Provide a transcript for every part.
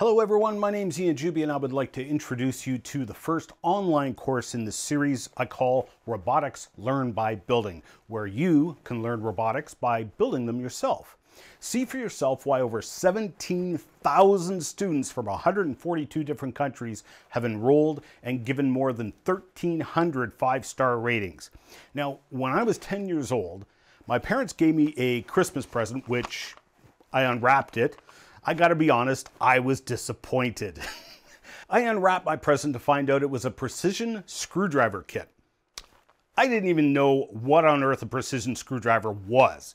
Hello everyone, my name is Ian Juby and I would like to introduce you to the first online course in the series I call Robotics Learn by Building, where you can learn robotics by building them yourself. See for yourself why over 17,000 students from 142 different countries have enrolled and given more than 1,300 five-star ratings. Now, when I was 10 years old, my parents gave me a Christmas present, which I unwrapped it, I gotta be honest, I was disappointed. I unwrapped my present to find out it was a precision screwdriver kit. I didn't even know what on earth a precision screwdriver was.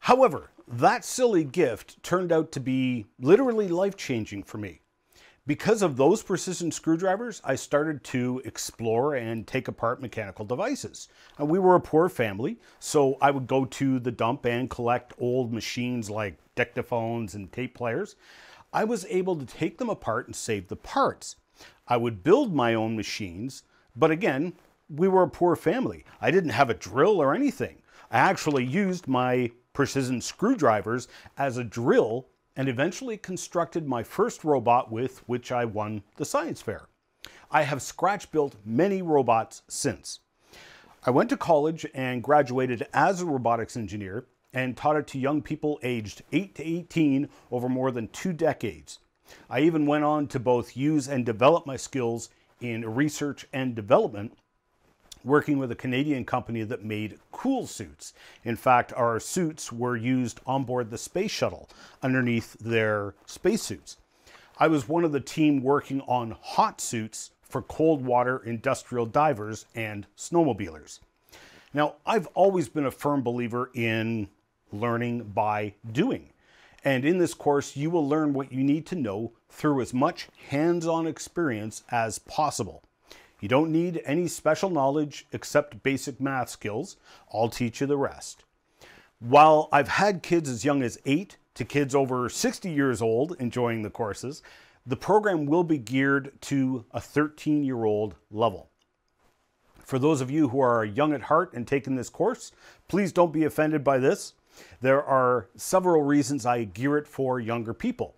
However, that silly gift turned out to be literally life changing for me. Because of those precision screwdrivers, I started to explore and take apart mechanical devices. And we were a poor family, so I would go to the dump and collect old machines like dictaphones and tape players. I was able to take them apart and save the parts. I would build my own machines, but again, we were a poor family. I didn't have a drill or anything. I actually used my precision screwdrivers as a drill and eventually constructed my first robot with which I won the science fair. I have scratch built many robots since. I went to college and graduated as a robotics engineer and taught it to young people aged 8 to 18 over more than two decades. I even went on to both use and develop my skills in research and development working with a Canadian company that made cool suits. In fact, our suits were used on board the space shuttle underneath their spacesuits. I was one of the team working on hot suits for cold water industrial divers and snowmobilers. Now, I've always been a firm believer in learning by doing. And in this course, you will learn what you need to know through as much hands on experience as possible. You don't need any special knowledge except basic math skills. I'll teach you the rest. While I've had kids as young as 8 to kids over 60 years old enjoying the courses, the program will be geared to a 13 year old level. For those of you who are young at heart and taking this course, please don't be offended by this. There are several reasons I gear it for younger people.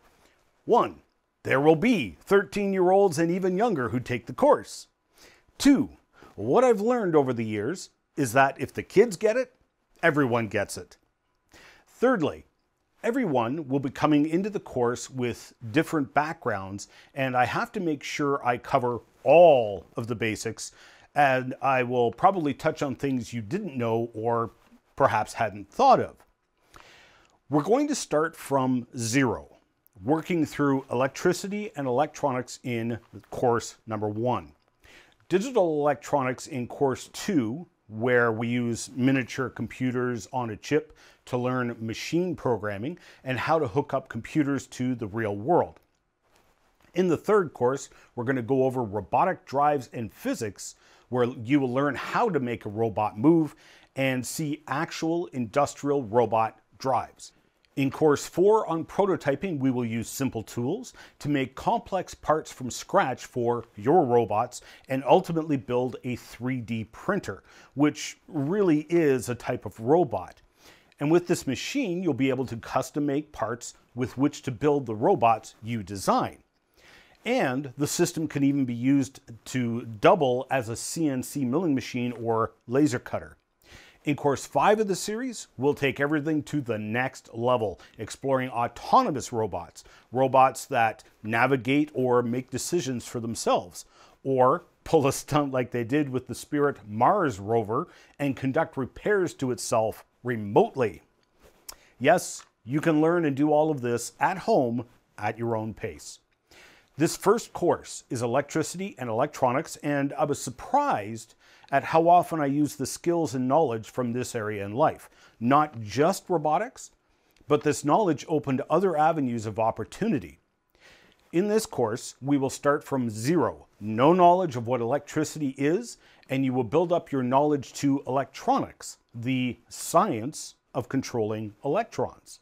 One, there will be 13 year olds and even younger who take the course. Two, what I've learned over the years is that if the kids get it, everyone gets it. Thirdly, everyone will be coming into the course with different backgrounds, and I have to make sure I cover all of the basics, and I will probably touch on things you didn't know or perhaps hadn't thought of. We're going to start from zero, working through electricity and electronics in course number one digital electronics in course two, where we use miniature computers on a chip to learn machine programming and how to hook up computers to the real world. In the third course, we're going to go over robotic drives and physics, where you will learn how to make a robot move and see actual industrial robot drives. In course four on prototyping, we will use simple tools to make complex parts from scratch for your robots and ultimately build a 3D printer, which really is a type of robot. And with this machine, you'll be able to custom make parts with which to build the robots you design. And the system can even be used to double as a CNC milling machine or laser cutter. In course five of the series, we'll take everything to the next level, exploring autonomous robots, robots that navigate or make decisions for themselves, or pull a stunt like they did with the Spirit Mars rover and conduct repairs to itself remotely. Yes, you can learn and do all of this at home at your own pace. This first course is electricity and electronics, and I was surprised at how often I use the skills and knowledge from this area in life. Not just robotics, but this knowledge opened other avenues of opportunity. In this course, we will start from zero, no knowledge of what electricity is, and you will build up your knowledge to electronics, the science of controlling electrons.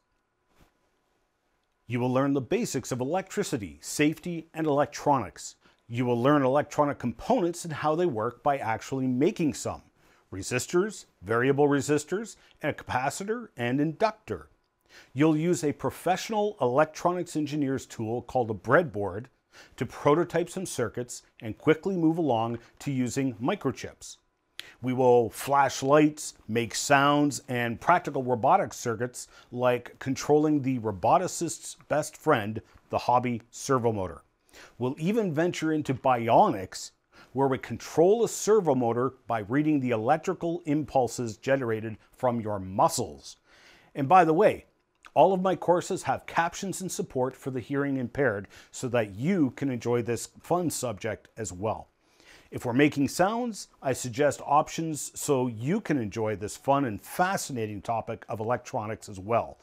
You will learn the basics of electricity, safety, and electronics. You will learn electronic components and how they work by actually making some. Resistors, variable resistors, and a capacitor and inductor. You'll use a professional electronics engineer's tool called a breadboard to prototype some circuits and quickly move along to using microchips. We will flash lights, make sounds, and practical robotics circuits like controlling the roboticist's best friend, the hobby servo motor. We'll even venture into bionics, where we control a servo motor by reading the electrical impulses generated from your muscles. And by the way, all of my courses have captions and support for the hearing impaired so that you can enjoy this fun subject as well. If we're making sounds, I suggest options so you can enjoy this fun and fascinating topic of electronics as well.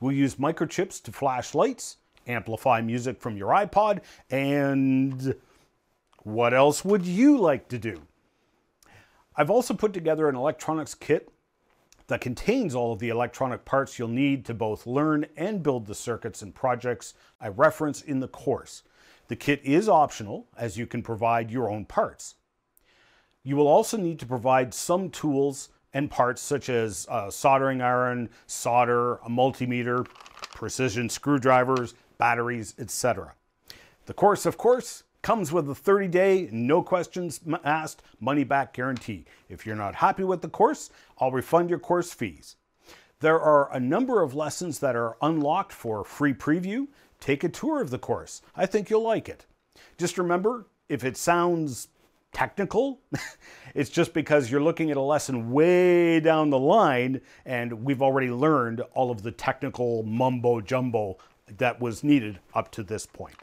We'll use microchips to flash lights, amplify music from your iPod, and what else would you like to do? I've also put together an electronics kit that contains all of the electronic parts you'll need to both learn and build the circuits and projects I reference in the course. The kit is optional as you can provide your own parts. You will also need to provide some tools and parts such as a soldering iron, solder, a multimeter, precision screwdrivers, batteries, etc. The course, of course, comes with a 30 day, no questions asked, money back guarantee. If you're not happy with the course, I'll refund your course fees. There are a number of lessons that are unlocked for free preview take a tour of the course. I think you'll like it. Just remember, if it sounds technical, it's just because you're looking at a lesson way down the line and we've already learned all of the technical mumbo jumbo that was needed up to this point.